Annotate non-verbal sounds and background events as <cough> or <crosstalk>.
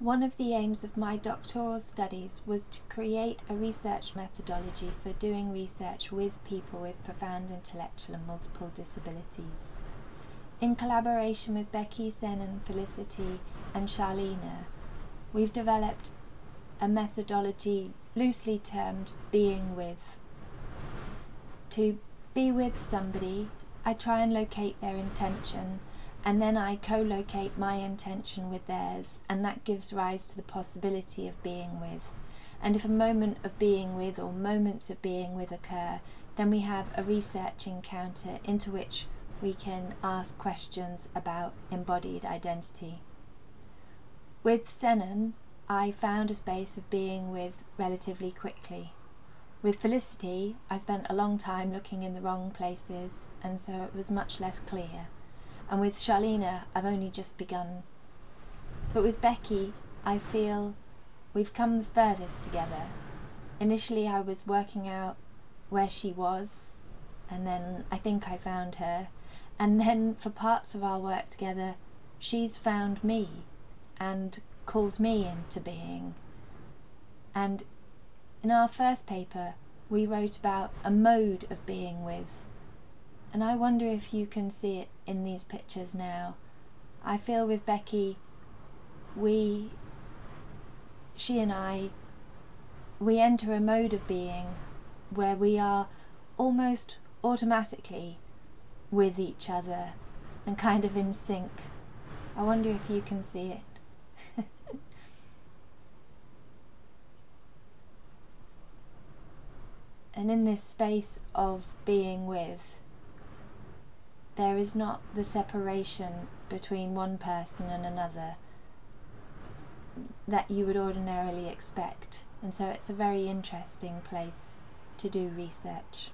One of the aims of my doctoral studies was to create a research methodology for doing research with people with profound intellectual and multiple disabilities. In collaboration with Becky, Senan, Felicity and Charlena, we've developed a methodology loosely termed being with. To be with somebody, I try and locate their intention and then I co-locate my intention with theirs and that gives rise to the possibility of being with. And if a moment of being with or moments of being with occur, then we have a research encounter into which we can ask questions about embodied identity. With Senan, I found a space of being with relatively quickly. With Felicity, I spent a long time looking in the wrong places and so it was much less clear and with Charlena I've only just begun. But with Becky I feel we've come the furthest together. Initially I was working out where she was and then I think I found her and then for parts of our work together she's found me and called me into being. And in our first paper we wrote about a mode of being with and I wonder if you can see it in these pictures now. I feel with Becky, we, she and I, we enter a mode of being where we are almost automatically with each other and kind of in sync. I wonder if you can see it. <laughs> and in this space of being with, there is not the separation between one person and another that you would ordinarily expect and so it's a very interesting place to do research.